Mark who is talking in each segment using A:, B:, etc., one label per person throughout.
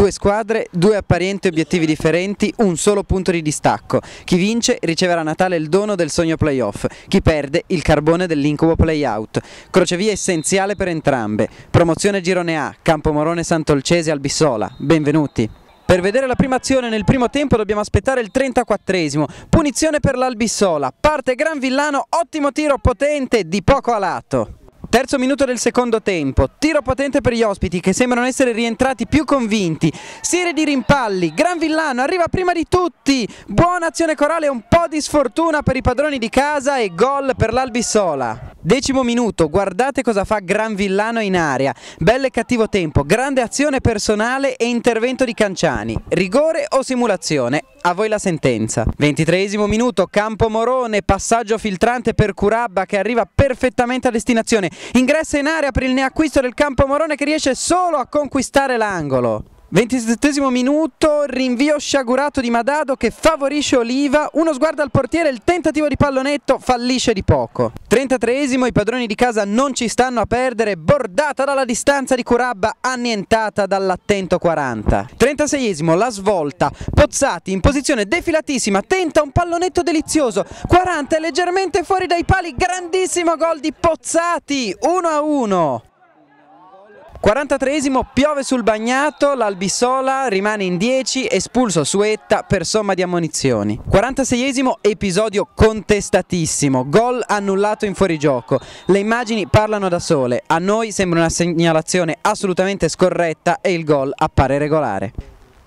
A: Due squadre, due apparenti obiettivi differenti, un solo punto di distacco. Chi vince riceverà a Natale il dono del sogno playoff, chi perde il carbone dell'incubo playout. Crocevia essenziale per entrambe. Promozione Girone A, Campomorone Sant'Olcese Albissola. Benvenuti. Per vedere la prima azione nel primo tempo dobbiamo aspettare il 34esimo. Punizione per l'Albissola. Parte Gran Villano, ottimo tiro potente di poco a lato. Terzo minuto del secondo tempo, tiro potente per gli ospiti che sembrano essere rientrati più convinti, serie di rimpalli, Gran Villano arriva prima di tutti, buona azione corale, un po' di sfortuna per i padroni di casa e gol per l'Albissola. Decimo minuto, guardate cosa fa Gran Villano in area, bello e cattivo tempo, grande azione personale e intervento di Canciani, rigore o simulazione? A voi la sentenza. Ventitreesimo minuto, Campo Morone, passaggio filtrante per Curabba che arriva perfettamente a destinazione. Ingressa in area per il neacquisto del Campo Morone che riesce solo a conquistare l'angolo. 27 minuto, rinvio sciagurato di Madado che favorisce Oliva, uno sguardo al portiere, il tentativo di pallonetto fallisce di poco. 33 i padroni di casa non ci stanno a perdere, bordata dalla distanza di Curabba, annientata dall'attento 40. 36 la svolta, Pozzati in posizione defilatissima, tenta un pallonetto delizioso, 40 è leggermente fuori dai pali, grandissimo gol di Pozzati, 1 a 1. 43esimo piove sul bagnato, l'Albissola rimane in 10, espulso Suetta per somma di ammonizioni. 46esimo episodio contestatissimo, gol annullato in fuorigioco. Le immagini parlano da sole, a noi sembra una segnalazione assolutamente scorretta e il gol appare regolare.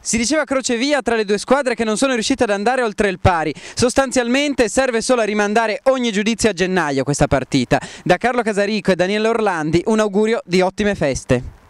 A: Si diceva crocevia tra le due squadre che non sono riuscite ad andare oltre il pari. Sostanzialmente serve solo a rimandare ogni giudizio a gennaio questa partita. Da Carlo Casarico e Daniele Orlandi un augurio di ottime feste.